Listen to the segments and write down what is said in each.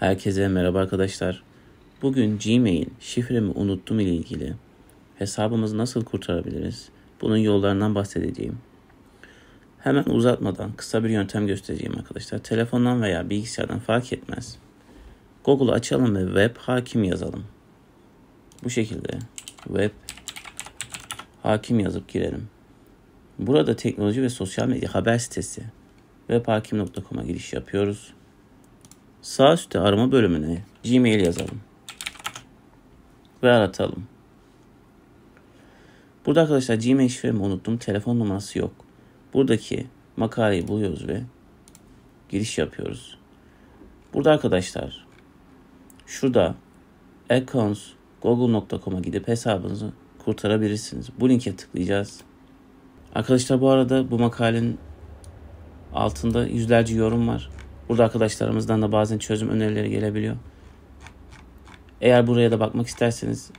Herkese merhaba arkadaşlar. Bugün Gmail şifremi unuttum ile ilgili hesabımızı nasıl kurtarabiliriz? Bunun yollarından bahsedeceğim. Hemen uzatmadan kısa bir yöntem göstereceğim arkadaşlar. Telefondan veya bilgisayardan fark etmez. Google'u açalım ve web hakim yazalım. Bu şekilde web hakim yazıp girelim. Burada teknoloji ve sosyal medya haber sitesi webhakim.com'a giriş yapıyoruz. Sağ üstte arama bölümüne Gmail yazalım. Ve aratalım. Burada arkadaşlar Gmail şifremi unuttum. Telefon numarası yok. Buradaki makaleyi buluyoruz ve giriş yapıyoruz. Burada arkadaşlar şurada accounts google.com'a gidip hesabınızı kurtarabilirsiniz. Bu linke tıklayacağız. Arkadaşlar bu arada bu makalenin altında yüzlerce yorum var. Burada arkadaşlarımızdan da bazen çözüm önerileri gelebiliyor. Eğer buraya da bakmak isterseniz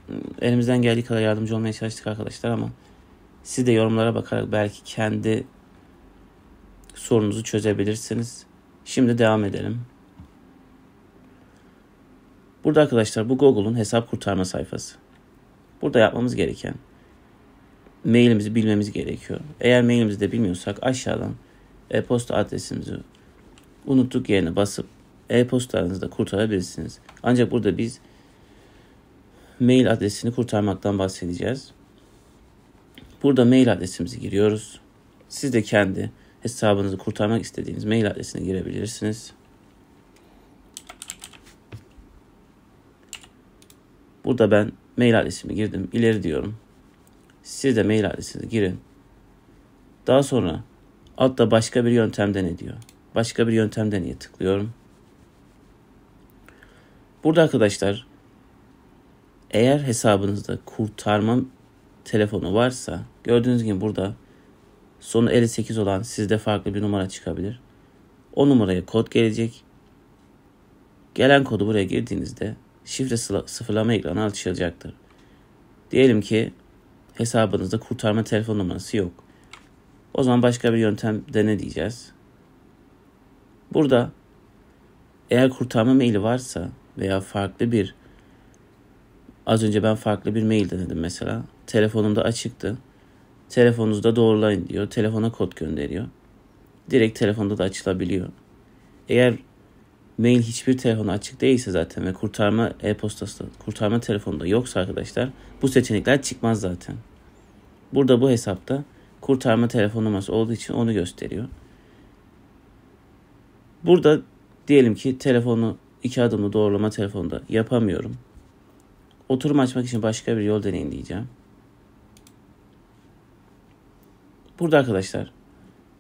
elimizden geldiği kadar yardımcı olmaya çalıştık arkadaşlar ama siz de yorumlara bakarak belki kendi sorunuzu çözebilirsiniz. Şimdi devam edelim. Burada arkadaşlar bu Google'un hesap kurtarma sayfası. Burada yapmamız gereken mailimizi bilmemiz gerekiyor. Eğer mailimizi de bilmiyorsak aşağıdan e-posta adresimizi unuttuk yerine basıp e-postalarınızı da kurtarabilirsiniz. Ancak burada biz mail adresini kurtarmaktan bahsedeceğiz. Burada mail adresimizi giriyoruz. Siz de kendi hesabınızı kurtarmak istediğiniz mail adresine girebilirsiniz. Burada ben mail adresimi girdim. İleri diyorum. Siz de mail adresinizi girin. Daha sonra altta başka bir yöntem dene diyor. Başka bir yöntem deneye tıklıyorum. Burada arkadaşlar eğer hesabınızda kurtarma telefonu varsa gördüğünüz gibi burada sonu 58 olan sizde farklı bir numara çıkabilir. O numaraya kod gelecek. Gelen kodu buraya girdiğinizde şifre sıfırlama ekranı açılacaktır. Diyelim ki hesabınızda kurtarma telefon numarası yok. O zaman başka bir yöntem dene diyeceğiz. Burada eğer kurtarma maili varsa veya farklı bir az önce ben farklı bir mail denedim mesela. Telefonumda açıktı. Telefonunuzda doğrulayın diyor. Telefona kod gönderiyor. Direkt telefonda da açılabiliyor. Eğer mail hiçbir telefona açık değilse zaten ve kurtarma e-postası kurtarma telefonda yoksa arkadaşlar bu seçenekler çıkmaz zaten. Burada bu hesapta kurtarma telefon numarası olduğu için onu gösteriyor. Burada diyelim ki telefonu iki adımlı doğrulama telefonda yapamıyorum. Oturum açmak için başka bir yol deneyin diyeceğim. Burada arkadaşlar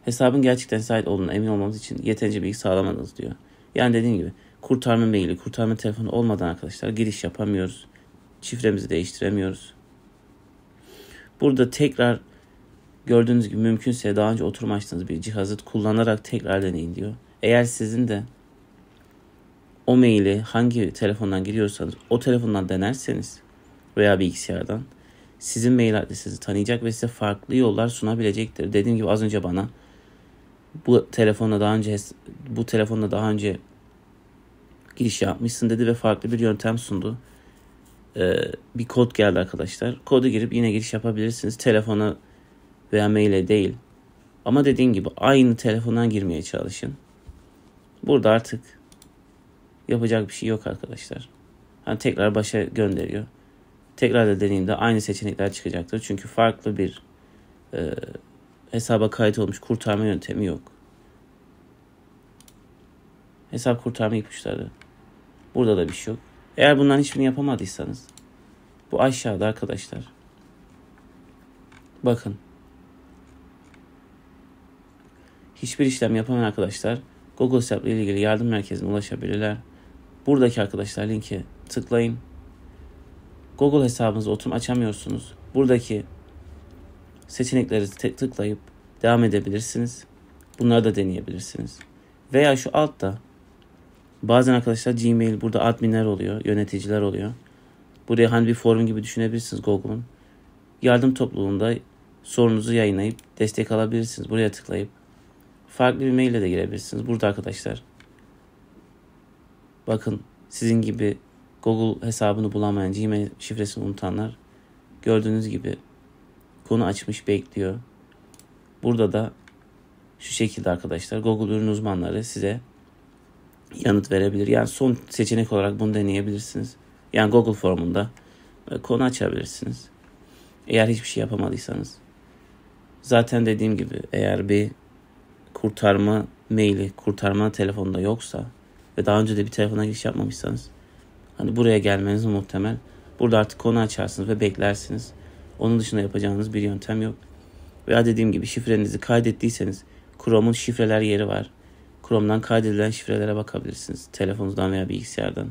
hesabın gerçekten sahip olduğuna emin olmamız için yeterince bilgi sağlamadınız diyor. Yani dediğim gibi kurtarma maili, kurtarma telefonu olmadan arkadaşlar giriş yapamıyoruz. Şifremizi değiştiremiyoruz. Burada tekrar gördüğünüz gibi mümkünse daha önce oturum açtığınız bir cihazı kullanarak tekrar deneyin diyor. Eğer sizin de o maili hangi telefondan giriyorsanız o telefondan denerseniz veya bilgisayardan sizin mail adresinizi tanıyacak ve size farklı yollar sunabilecektir. Dediğim gibi az önce bana bu telefonla daha önce bu telefonla daha önce giriş yapmışsın dedi ve farklı bir yöntem sundu. Ee, bir kod geldi arkadaşlar. Kodu girip yine giriş yapabilirsiniz. Telefona veya maile değil. Ama dediğim gibi aynı telefondan girmeye çalışın. Burada artık yapacak bir şey yok arkadaşlar. Hani tekrar başa gönderiyor. Tekrar da deneyimde aynı seçenekler çıkacaktır. Çünkü farklı bir e, hesaba kayıt olmuş kurtarma yöntemi yok. Hesap kurtarma ipuçları. Burada da bir şey yok. Eğer bundan hiçbirini yapamadıysanız bu aşağıda arkadaşlar. Bakın. Hiçbir işlem yapamayan arkadaşlar Google Hesap ile ilgili yardım merkezine ulaşabilirler. Buradaki arkadaşlar linke tıklayın. Google hesabınızı oturum açamıyorsunuz. Buradaki seçenekleri tıklayıp devam edebilirsiniz. Bunları da deneyebilirsiniz. Veya şu altta bazen arkadaşlar Gmail burada adminler oluyor, yöneticiler oluyor. Buraya hani bir forum gibi düşünebilirsiniz Google'un. Yardım topluluğunda sorununuzu yayınlayıp destek alabilirsiniz. Buraya tıklayıp farklı bir maille de girebilirsiniz. Burada arkadaşlar Bakın sizin gibi Google hesabını bulamayan, Gmail şifresini unutanlar gördüğünüz gibi konu açmış bekliyor. Burada da şu şekilde arkadaşlar Google ürün uzmanları size yanıt verebilir. Yani son seçenek olarak bunu deneyebilirsiniz. Yani Google formunda e, konu açabilirsiniz. Eğer hiçbir şey yapamadıysanız. Zaten dediğim gibi eğer bir kurtarma maili, kurtarma telefonda yoksa ve daha önce de bir telefona giriş yapmamışsanız hani buraya gelmeniz muhtemel. Burada artık konu açarsınız ve beklersiniz. Onun dışında yapacağınız bir yöntem yok. Veya dediğim gibi şifrenizi kaydettiyseniz Chrome'un şifreler yeri var. Chrome'dan kaydedilen şifrelere bakabilirsiniz. Telefonunuzdan veya bilgisayardan.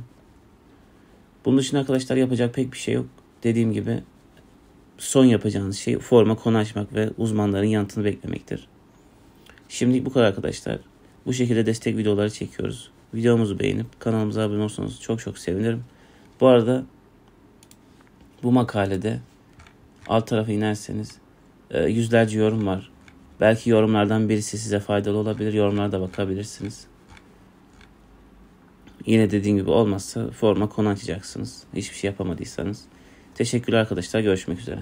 Bunun dışında arkadaşlar yapacak pek bir şey yok. Dediğim gibi son yapacağınız şey forma konu açmak ve uzmanların yanıtını beklemektir. Şimdilik bu kadar arkadaşlar. Bu şekilde destek videoları çekiyoruz. Videomuzu beğenip kanalımıza abone olursanız çok çok sevinirim. Bu arada bu makalede alt tarafa inerseniz e, yüzlerce yorum var. Belki yorumlardan birisi size faydalı olabilir. Yorumlara bakabilirsiniz. Yine dediğim gibi olmazsa forma konu açacaksınız. Hiçbir şey yapamadıysanız. Teşekkürler arkadaşlar. Görüşmek üzere.